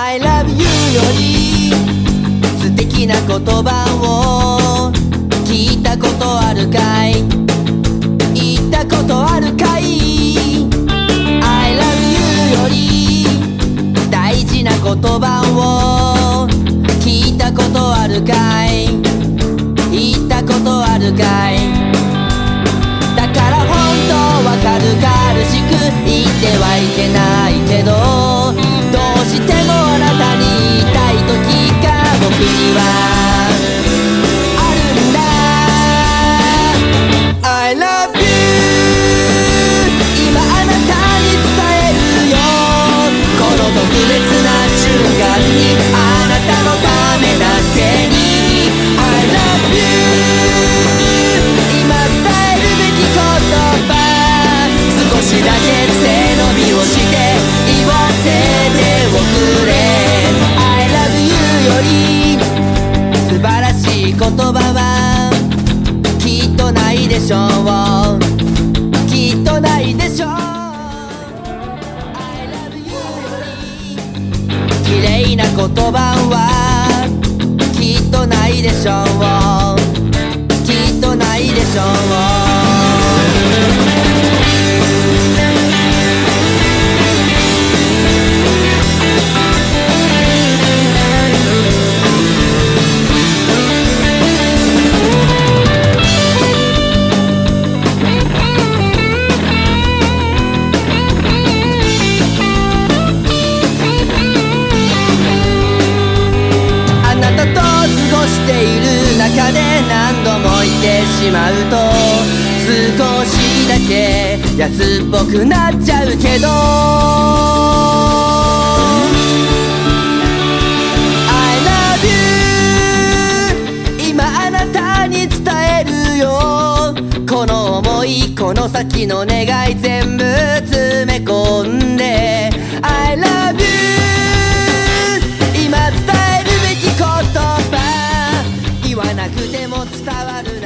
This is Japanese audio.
I love you より素敵な言葉を聞いたことあるかい？言ったことあるかい？I love you より大事な言葉を聞いたことあるかい？言ったことあるかい？だから本当は軽々しく言ってはいけないけどが僕にはとないでしょう。きっとないでしょう。I love you 綺麗な言葉はきっとないでしょう。きっとないでしょう。しまうと少しだけ安っぽくなっちゃうけど。I love you 今あなたに伝えるよ。この思いこの先の願い全部詰め込んで。I love you 今伝えるべき言葉。言わなくても伝わる。